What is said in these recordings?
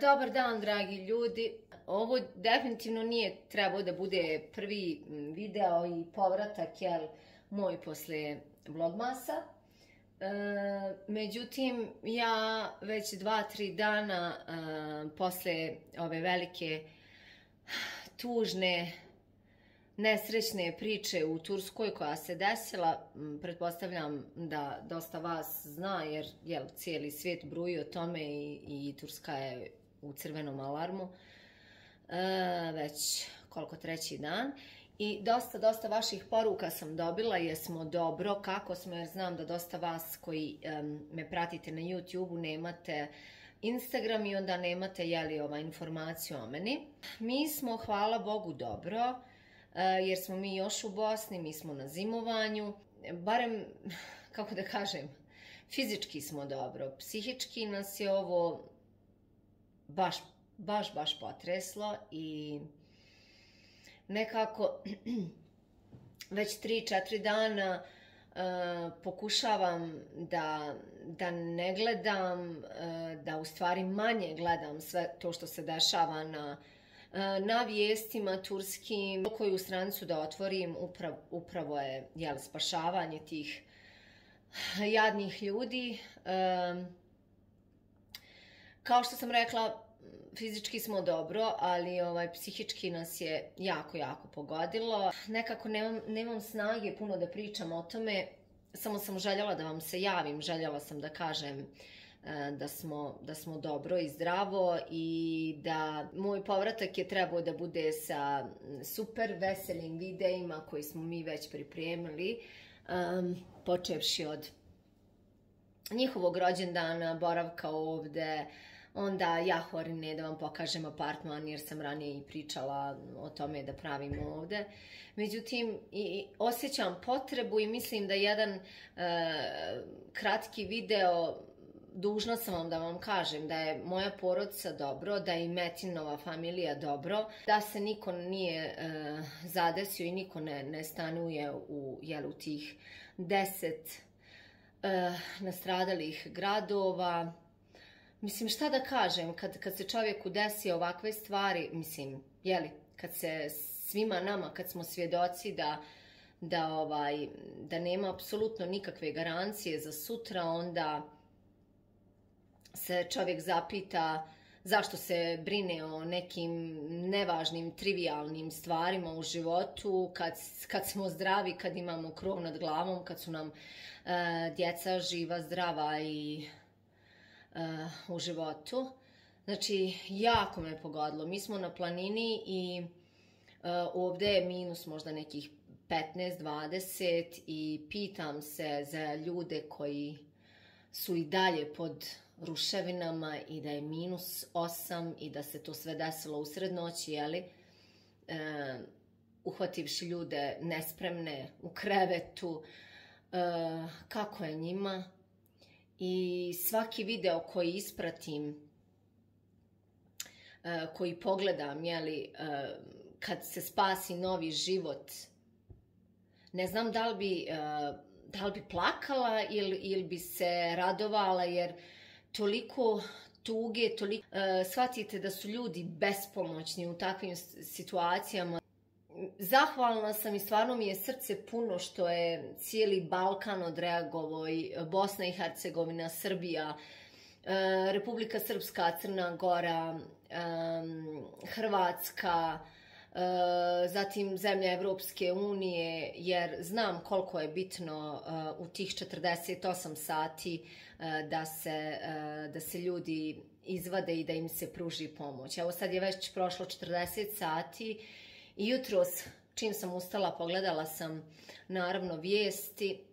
Dobar dan, dragi ljudi. Ovo definitivno nije trebao da bude prvi video i povratak, jel, moj posle vlogmasa. E, međutim, ja već dva, tri dana e, posle ove velike tužne nesrećne priče u Turskoj koja se desila, pretpostavljam da dosta vas zna jer jel, cijeli svijet bruji o tome i, i Turska je u crvenom alarmu e, već koliko treći dan. I dosta, dosta vaših poruka sam dobila, jesmo dobro, kako smo, jer znam da dosta vas koji me pratite na YouTube-u nemate Instagram i onda nemate jeli ova informaciju o meni. Mi smo, hvala Bogu, dobro. E, jer smo mi još u Bosni, mi smo na zimovanju, barem, kako da kažem, fizički smo dobro, psihički nas je ovo baš, baš, baš potreslo i nekako već 3-4 dana uh, pokušavam da, da ne gledam, uh, da u stvari manje gledam sve to što se dešava na na vijestima turskim koju stranicu da otvorim upravo, upravo je jel, spašavanje tih jadnih ljudi. E, kao što sam rekla, fizički smo dobro, ali ovaj, psihički nas je jako, jako pogodilo. Nekako nemam, nemam snage puno da pričam o tome, samo sam željela da vam se javim, željela sam da kažem E, da smo, da smo dobro i zdravo i da moj povratak je trebao da bude sa super veselim videima koji smo mi već pripremili, um, počevši od njihovog rođendana, boravka ovde, onda jahorine da vam pokažem apartman jer sam ranije i pričala o tome da pravim ovde. Međutim, i, osjećam potrebu i mislim da jedan e, kratki video dužna sam vam da vam kažem da je moja porodica dobro, da je i Metinova familija dobro, da se niko nije e, zadesio i niko ne, ne stanuje u, jel, u tih deset e, nastradalih gradova. Mislim, šta da kažem, kad, kad se čovjeku desi ovakve stvari, mislim, jeli, kad se svima nama, kad smo svjedoci da da ovaj da nema apsolutno nikakve garancije za sutra, onda se čovjek zapita zašto se brine o nekim nevažnim, trivialnim stvarima u životu, kad, kad smo zdravi, kad imamo krov nad glavom, kad su nam e, djeca živa, zdrava i e, u životu. Znači, jako me pogodilo. Mi smo na planini i e, ovdje je minus možda nekih 15-20 i pitam se za ljude koji su i dalje pod ruševinama i da je minus 8 i da se to sve desilo usred noći, jeli, e, uhvativši ljude nespremne u krevetu, e, kako je njima. I svaki video koji ispratim, e, koji pogledam, jeli, e, kad se spasi novi život, ne znam da li bi, e, da li bi plakala ili, ili bi se radovala, jer toliko tuge, toliko, uh, shvatite da su ljudi bespomoćni u takvim situacijama. Zahvalna sam i stvarno mi je srce puno što je cijeli Balkan odreagovao i Bosna i Hercegovina, Srbija, uh, Republika Srpska, Crna Gora, um, Hrvatska, zatim zemlja Evropske unije, jer znam koliko je bitno uh, u tih 48 sati E, da se, da se ljudi izvade i da im se pruži pomoć. Evo sad je već prošlo 40 sati i jutros čim sam ustala pogledala sam naravno vijesti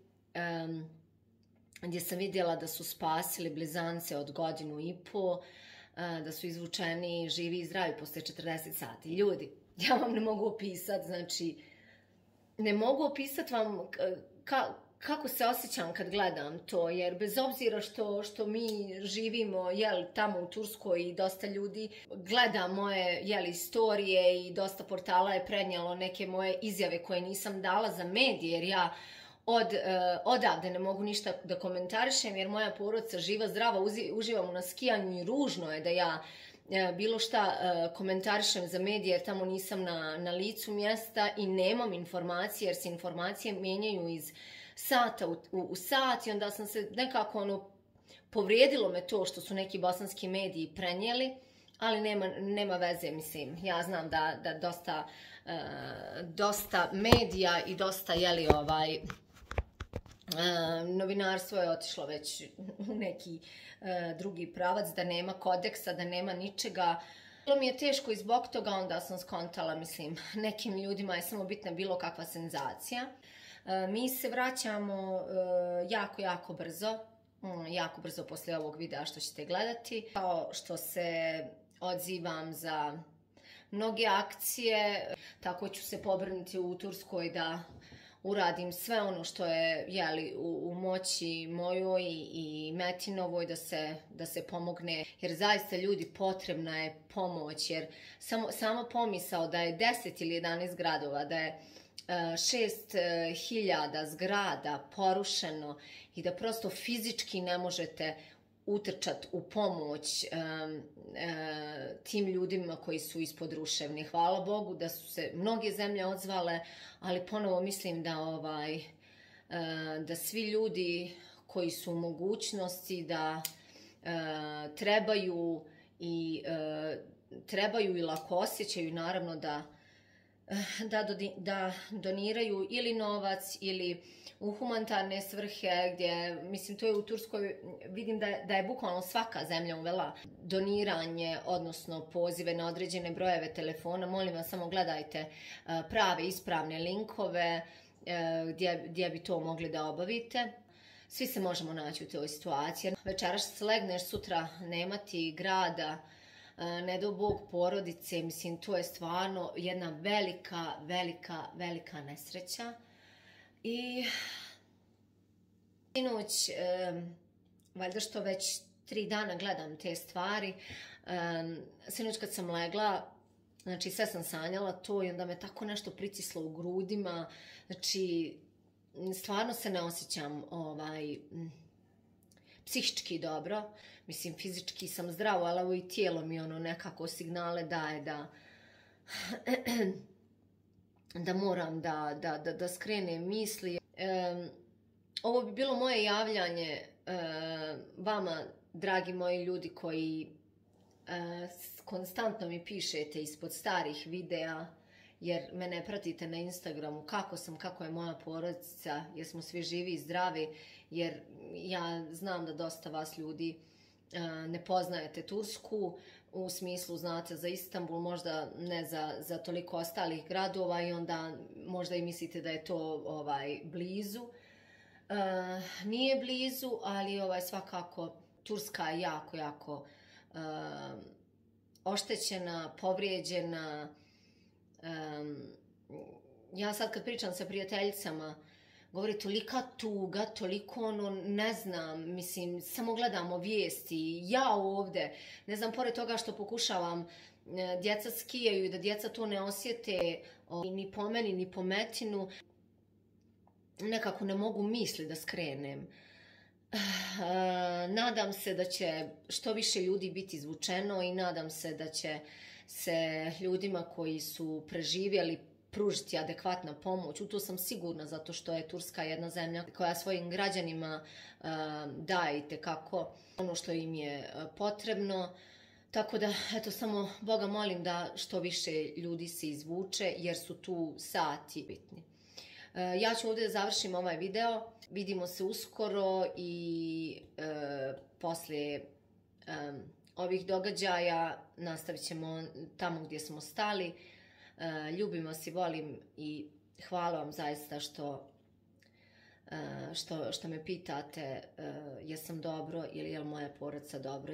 gdje sam vidjela da su spasili blizance od godinu i po, da su izvučeni živi i zdravi posle 40 sati. Ljudi, ja vam ne mogu opisati, znači, ne mogu opisati vam ka, kako se osjećam kad gledam to, jer bez obzira što, što mi živimo jel, tamo u Turskoj i dosta ljudi gleda moje jel, istorije i dosta portala je prednjalo neke moje izjave koje nisam dala za medije, jer ja od, e, odavde ne mogu ništa da komentarišem jer moja porodica živa, zdrava, uzi, uživam na skijanju i ružno je da ja bilo šta e, komentarišem za medije jer tamo nisam na, na licu mjesta i nemam informacije jer se informacije mijenjaju iz sata u, u, u sat i onda sam se nekako ono povrijedilo me to što su neki bosanski mediji prenijeli, ali nema, nema veze, mislim, ja znam da, da dosta, uh, dosta medija i dosta, jeli, ovaj, novinarstvo je otišlo već u neki drugi pravac, da nema kodeksa, da nema ničega. Bilo mi je teško i zbog toga, onda sam skontala, mislim, nekim ljudima je samo bitna bilo kakva senzacija. mi se vraćamo jako, jako brzo, mm, jako brzo posle ovog videa što ćete gledati. Kao što se odzivam za mnoge akcije, tako ću se pobrnuti u Turskoj da uradim sve ono što je jeli, u, u moći mojoj i, i Metinovoj da se, da se pomogne. Jer zaista ljudi potrebna je pomoć. Jer samo, samo pomisao da je 10 ili 11 gradova, da je e, šest e, hiljada zgrada porušeno i da prosto fizički ne možete utrčat u pomoć um, uh, tim ljudima koji su ispod ruševni. Hvala Bogu da su se mnoge zemlje odzvale, ali ponovo mislim da ovaj uh, da svi ljudi koji su u mogućnosti da uh, trebaju i trebaju i lako osjećaju naravno da da, da doniraju ili novac ili u humanitarne svrhe gdje, mislim, to je u Turskoj, vidim da, da je bukvalno svaka zemlja uvela doniranje, odnosno pozive na određene brojeve telefona. Molim vas, samo gledajte prave, ispravne linkove gdje, gdje bi to mogli da obavite. Svi se možemo naći u toj situaciji. Večeraš legneš, sutra nemati grada, ne do Bog porodice, mislim, to je stvarno jedna velika, velika, velika nesreća. I sinoć, um, valjda što već tri dana gledam te stvari, um, sinoć kad sam legla, znači sve sam sanjala to i onda me tako nešto pricislo u grudima, znači stvarno se ne osjećam ovaj, psihički dobro, mislim fizički sam zdravo, ali ovo i tijelo mi ono nekako signale daje da da moram da, da, da, da skrenem misli. E, ovo bi bilo moje javljanje e, vama, dragi moji ljudi koji e, konstantno mi pišete ispod starih videa, jer me ne pratite na Instagramu kako sam, kako je moja porodica, jer smo svi živi i zdravi, jer ja znam da dosta vas ljudi e, ne poznajete Tursku, u smislu znate za Istanbul, možda ne za, za toliko ostalih gradova i onda možda i mislite da je to ovaj blizu. Uh, nije blizu, ali ovaj svakako Turska je jako, jako uh, oštećena, povrijeđena. Ja sad kad pričam sa prijateljicama, govori tolika tuga, toliko ono, ne znam, mislim, samo gledamo vijesti, ja ovde, ne znam, pored toga što pokušavam, e, djeca skijaju i da djeca to ne osjete, ni po meni, ni po metinu, nekako ne mogu misli da skrenem. E, nadam se da će što više ljudi biti izvučeno i nadam se da će se ljudima koji su preživjeli pružiti adekvatna pomoć. U to sam sigurna zato što je Turska jedna zemlja koja svojim građanima uh, daje kako ono što im je potrebno. Tako da, eto, samo Boga molim da što više ljudi se izvuče, jer su tu sati bitni. Ja ću ovdje da završim ovaj video. Vidimo se uskoro i uh, poslije um, ovih događaja nastavit ćemo tamo gdje smo stali. E, ljubim vas i volim i hvala vam zaista što e, što, što me pitate uh, jesam dobro ili je moja porodca dobro.